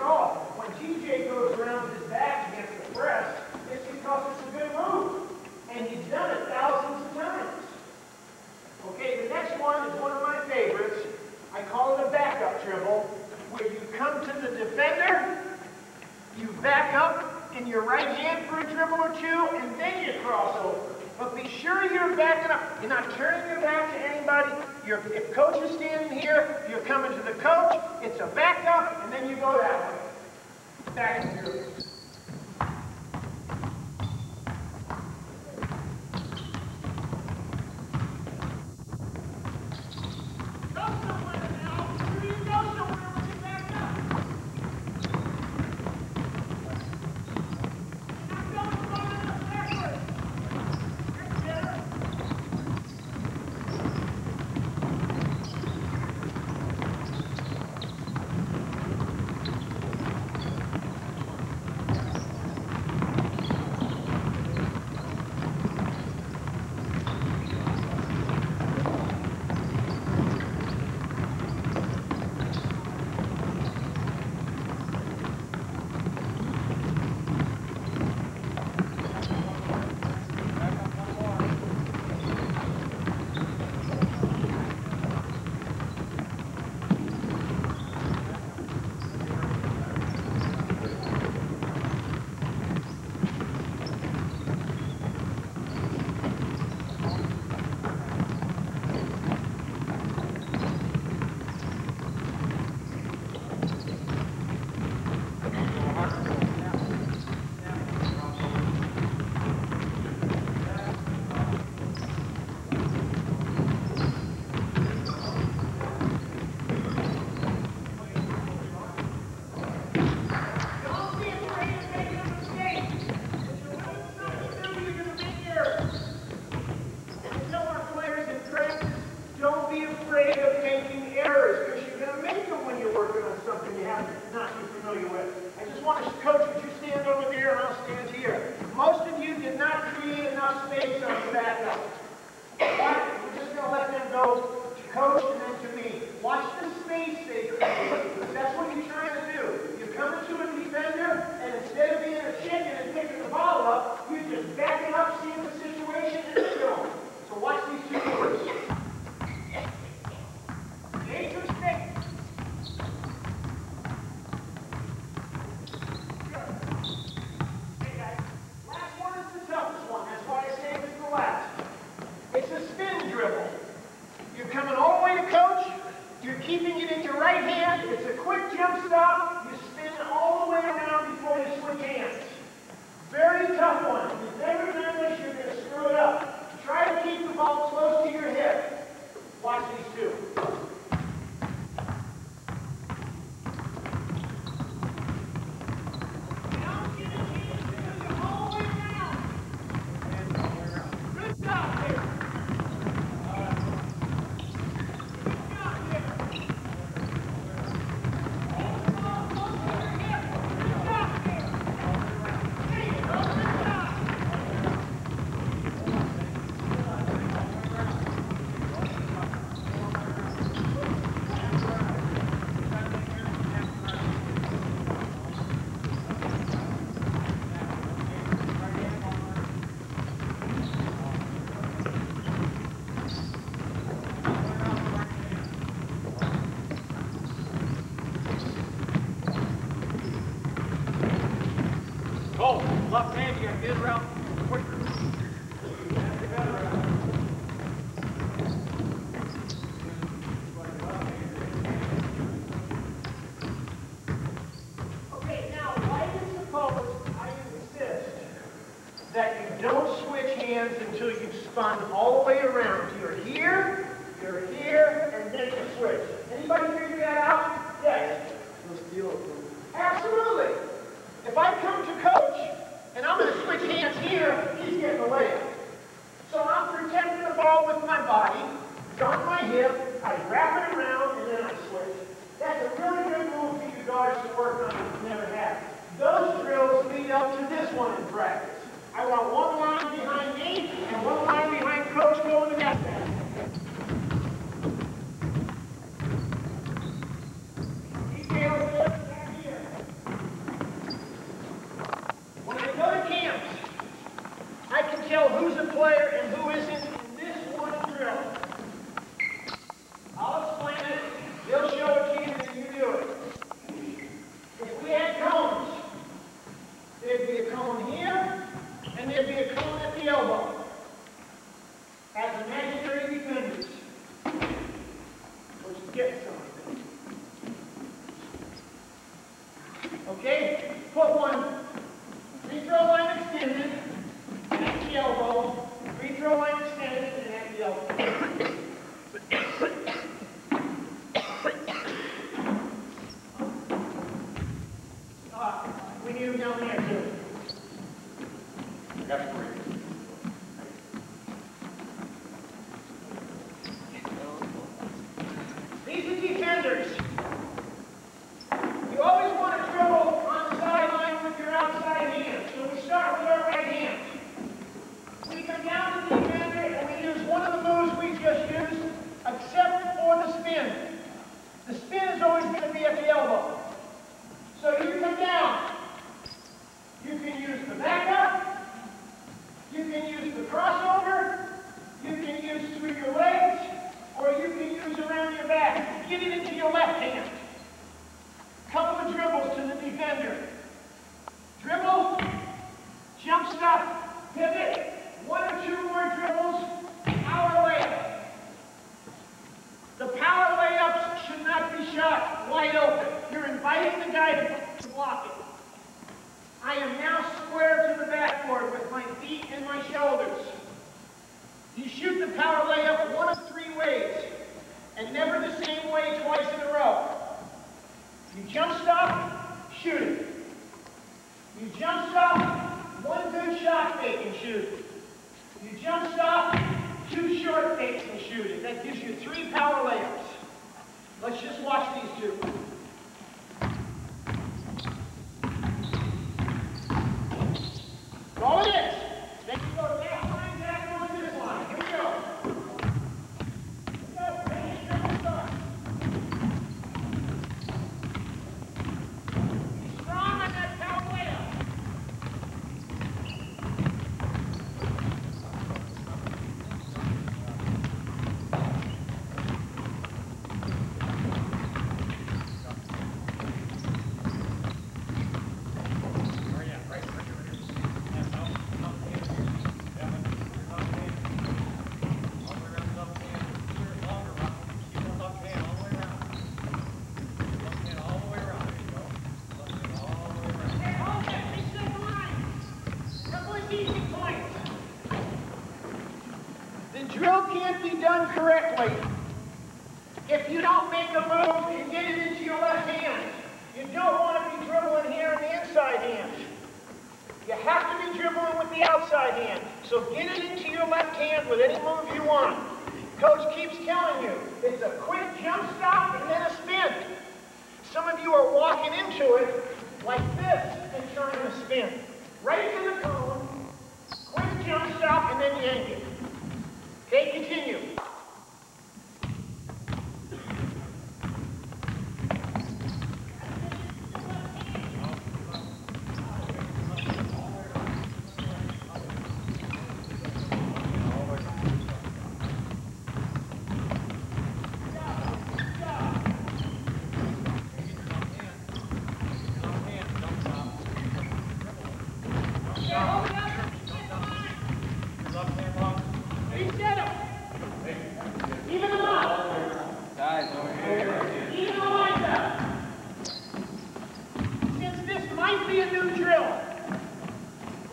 When TJ goes around his back against the press, it's because it's a good move. And he's done it thousands of times. Okay, the next one is one of my favorites. I call it a backup dribble, where you come to the defender, you back up in your right hand for a dribble or two, and then you cross over. But be sure you're backing up. You're not turning your back to anybody. If coach is standing here, you're coming to the coach. It's a backup, and then you go that way. Back forth. good route. I wrap it around and then I switch. That's a really good move for you guys to work on if you never have. Those drills lead up to this one in practice. I want one line behind me and one line behind Coach Gold. Done correctly if you don't make a move and get it into your left hand. You don't want to be dribbling here in the inside hand. You have to be dribbling with the outside hand. So get it into your left hand with any move you want. Coach keeps telling you, it's a quick jump stop and then a spin. Some of you are walking into it like this and trying to spin. Right to the cone, quick jump stop, and then yank it. Okay, continue.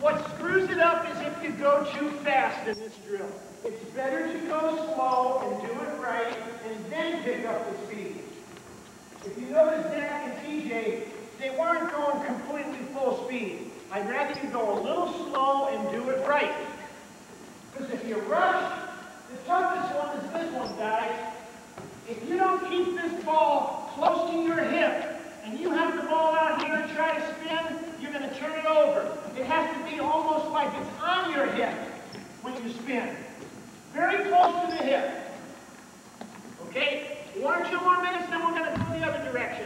What screws it up is if you go too fast in this drill. It's better to go slow and do it right and then pick up the speed. If you notice Zach and TJ, they weren't going completely full speed. I'd rather you go a little slow and do it right. Because if you rush, the toughest one is this one, guys. If you don't keep this ball close to your hip, and you have the ball out here and try to spin, you're going to turn it over. It has to be almost like it's on your hip when you spin. Very close to the hip. Okay? One or two more minutes, then we're going to go the other direction.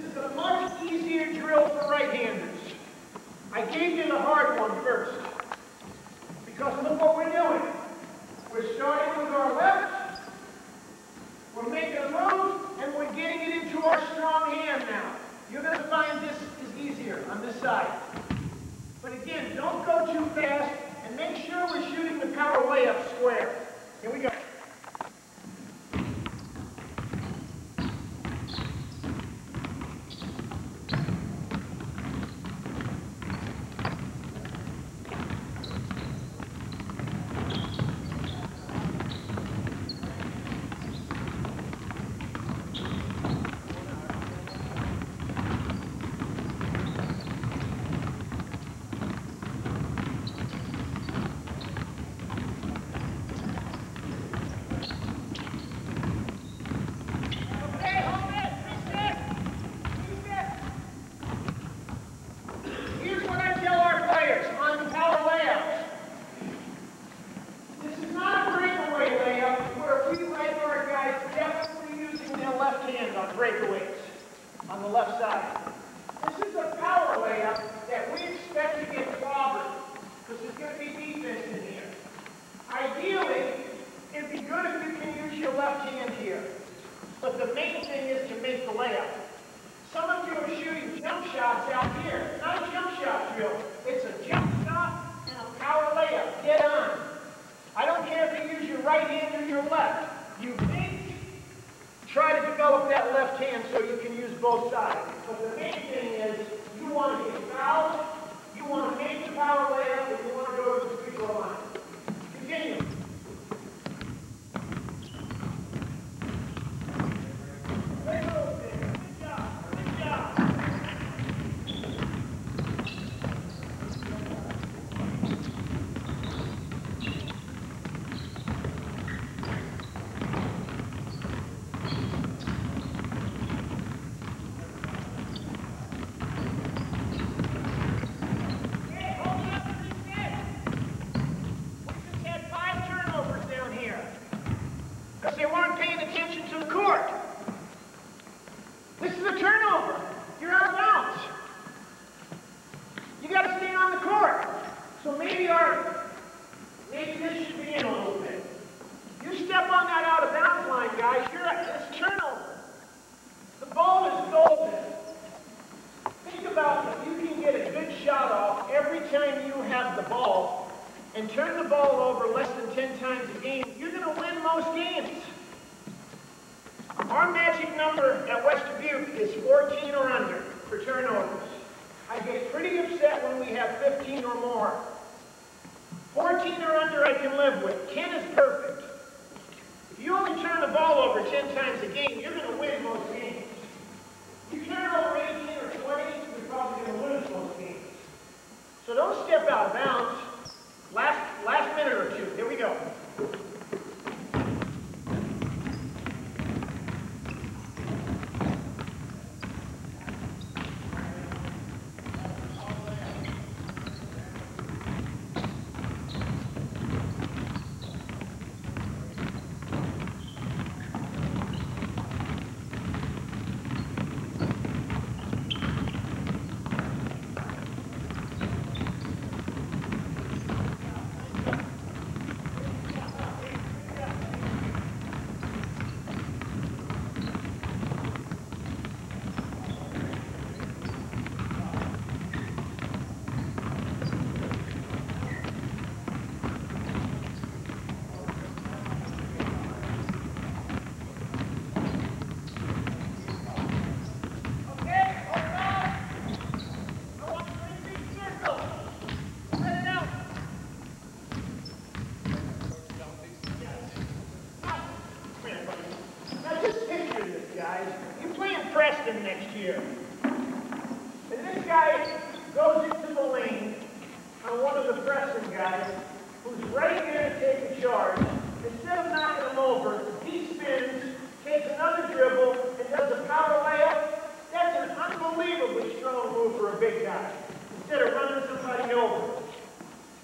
This is a much easier drill for right-handers. I gave you the hard one first. Because look what we're doing. We're starting with our left. We're making a move, and we're getting it into our strong hand now. You're going to find this is easier on this side. But again, don't go too fast, and make sure we're shooting the power way up square. Here we go. The ball and turn the ball over less than 10 times a game, you're going to win most games. Our magic number at West Dubuque is 14 or under for turnovers. I get pretty upset when we have 15 or more. 14 or under I can live with. 10 is perfect. If you only turn the ball over 10 times a game, you're going to win most games. You turn over 18 or 20, you're probably going to games. So don't step out of bounds. Last, last minute or two. Here we go. Guy. Instead of running somebody over.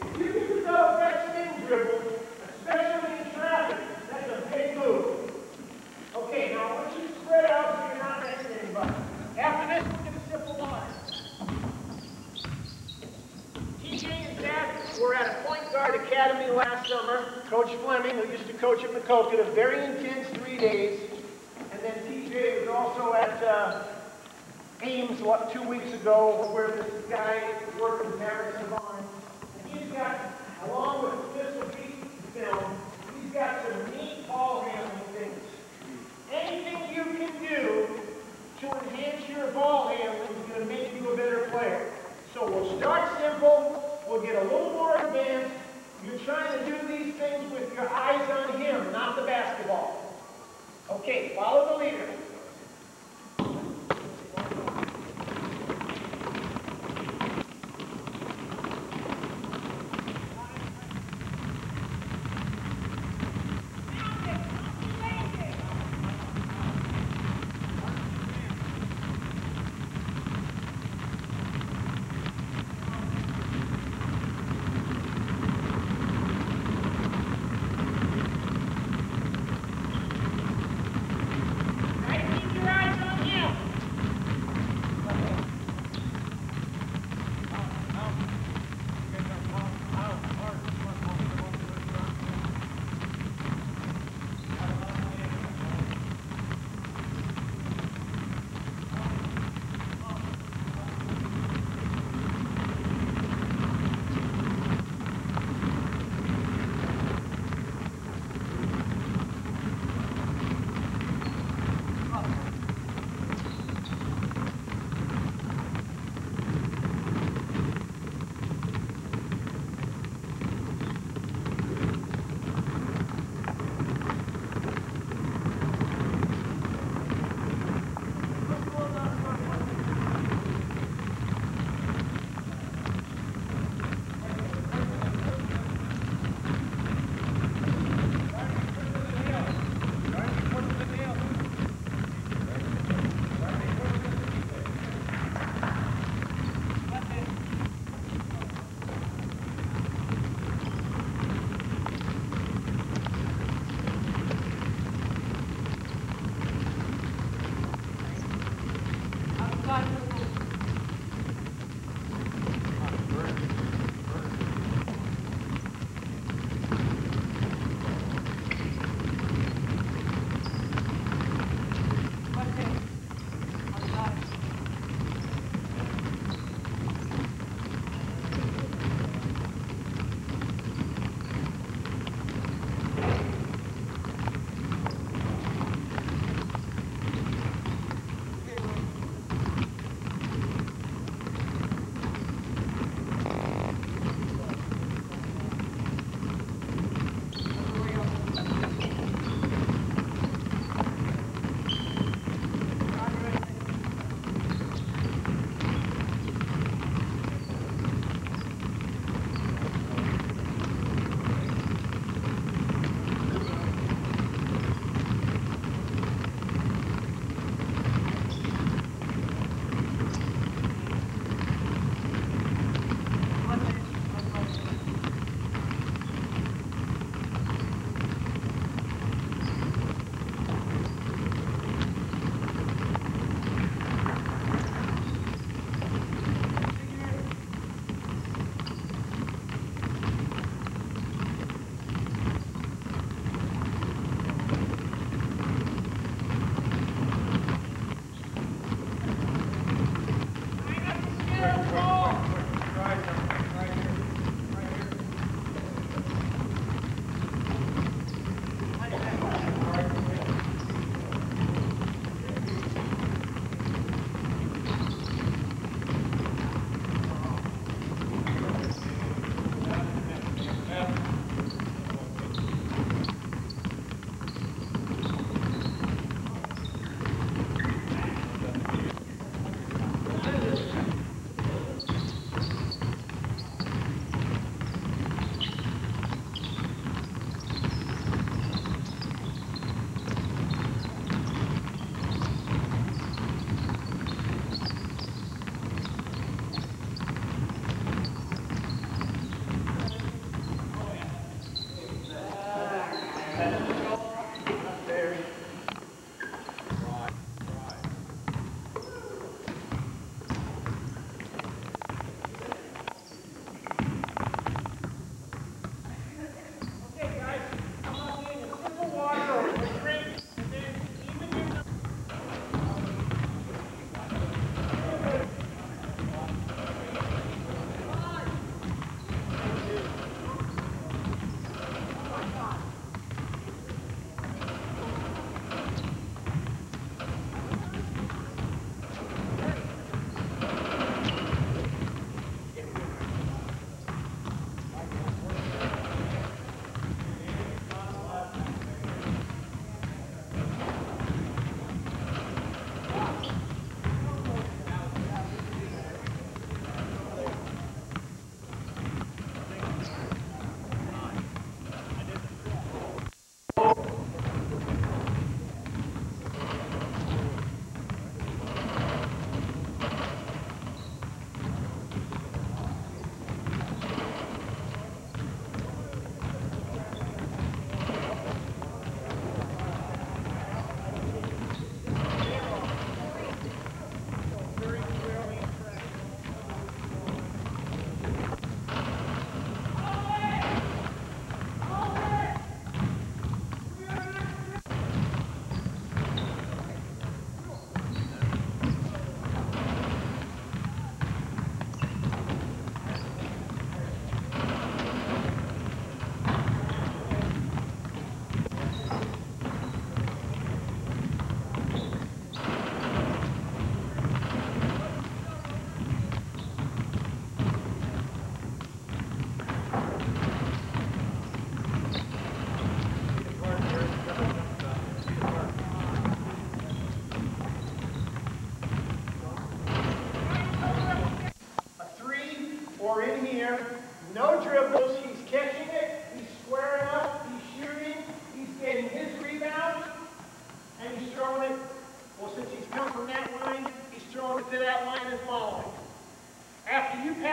If you can develop that spin dribble, especially in traffic, that's a big move. Okay, now I want you to spread out so you're not missing anybody. After this, we're going to simple line. TJ and Zach were at a point guard academy last summer. Coach Fleming, who used to coach at McCoke, did a very intense three days. And then TJ was also at uh, Ames what, two weeks ago, where this guy is working with Harrison Vaughn. And he's got, along with this will be film, he's got some neat ball handling things. Anything you can do to enhance your ball handling is going to make you a better player. So we'll start simple, we'll get a little more advanced. You're trying to do these things with your eyes on him, not the basketball. Okay, follow the leader.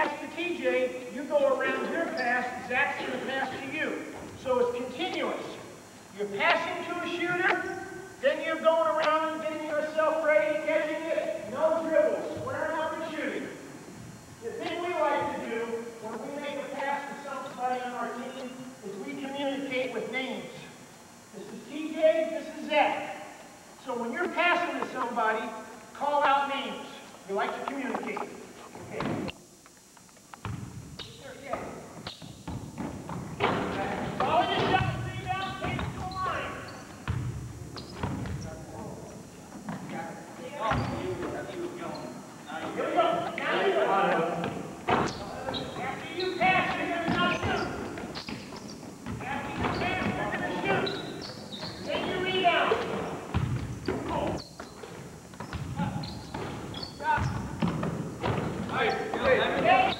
pass to TJ, you go around your pass, Zach's going to pass to you. So it's continuous. You're passing to a shooter, then you're going around getting yourself ready, getting it. No dribbles, squaring up and shooting. The thing we like to do when we make a pass to somebody on our team is we communicate with names. This is TJ, this is Zach. So when you're passing to somebody, call out names. We like to communicate. Yeah.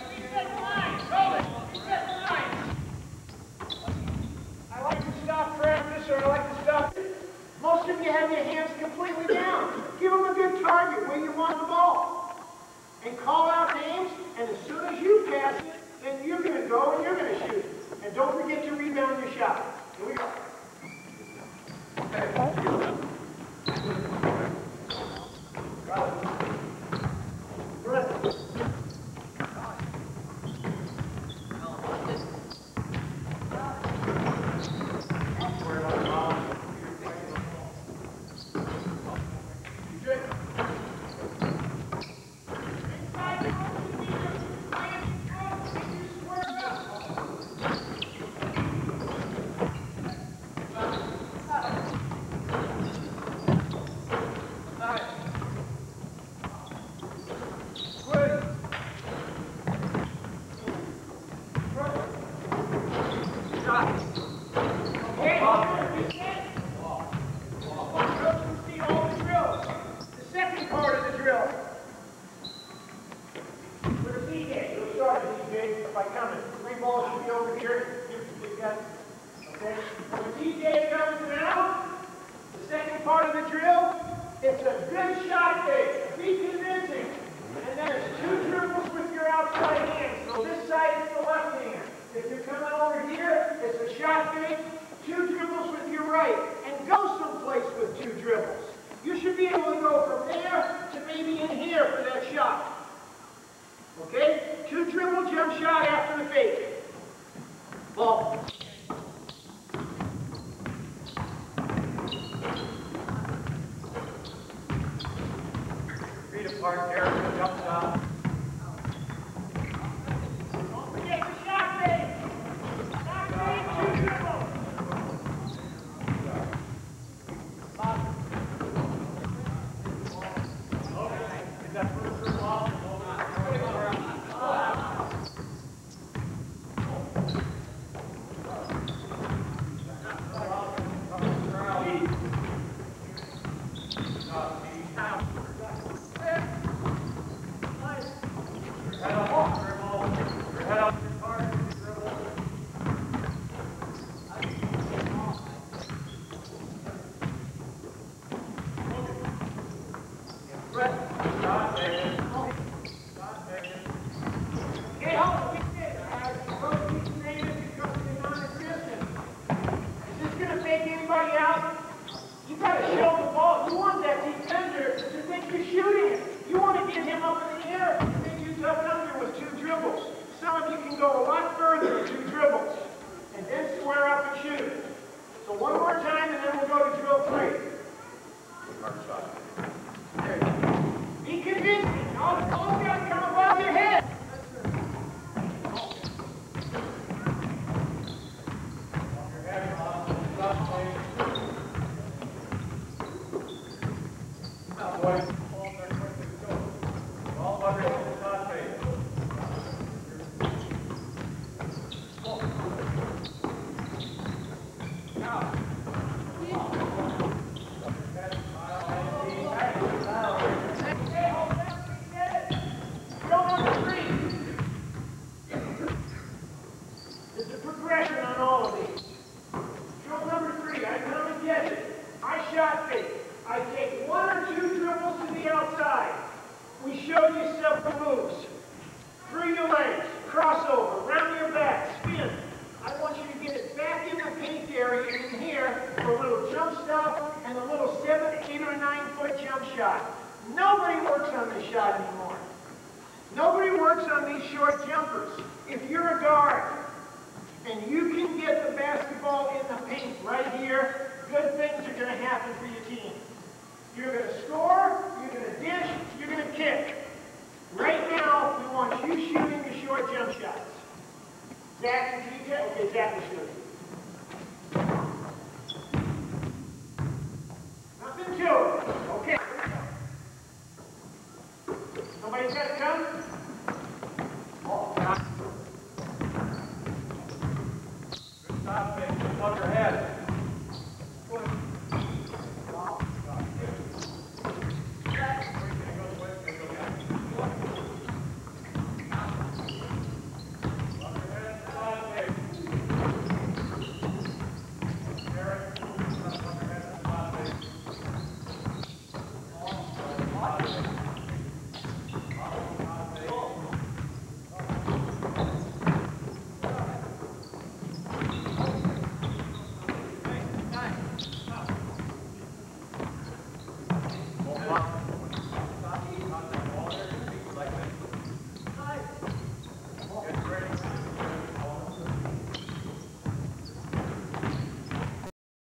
Feet apart, Eric, jump Puede ser